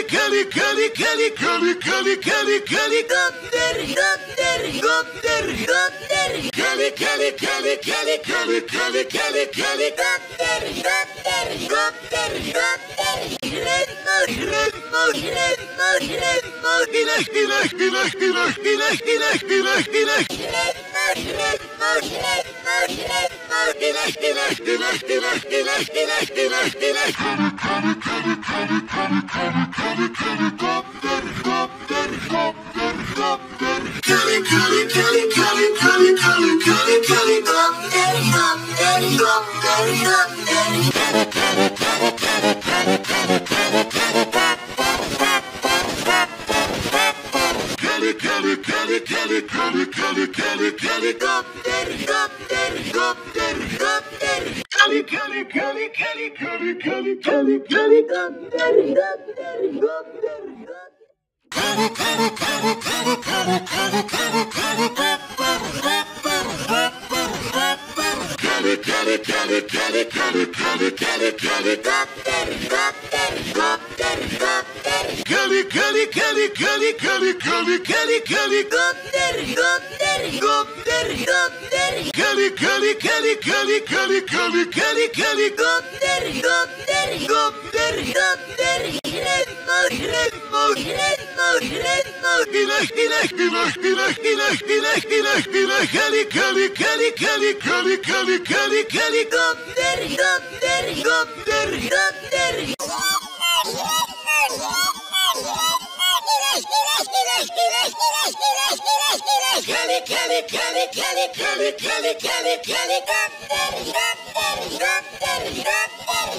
Kali kali kali kali kali kali kali kali Gopter gopter gopter gopter Kali kali kali kali kali kali kali kali Gopter gopter gopter gopter Ritmo ritmo ritmo ritmo Ilah ilah ilah ilah ilah ilah ilah ilah Ritmo dilek dilek dilek dilek dilek dilek dilek dilek Karı karı karı karı karı karı karı karı Kaptır kaptır kaptır kaptır Karı karı karı karı karı karı karı karı Kaptır kaptır kaptır kaptır Karı karı karı karı karı karı karı Kelly, Kelly, Kelly, Kelly, Kelly, Kelly, Kelly, Kelly, Kelly, Kelly, Kelly, Kali kali kali kali kali kali kali kali Gopter gopter gopter gopter Kali kali kali kali kali kali kali kali Gopter gopter gopter gopter Kali kali kali kali kali kali kali kali Gopter gopter gopter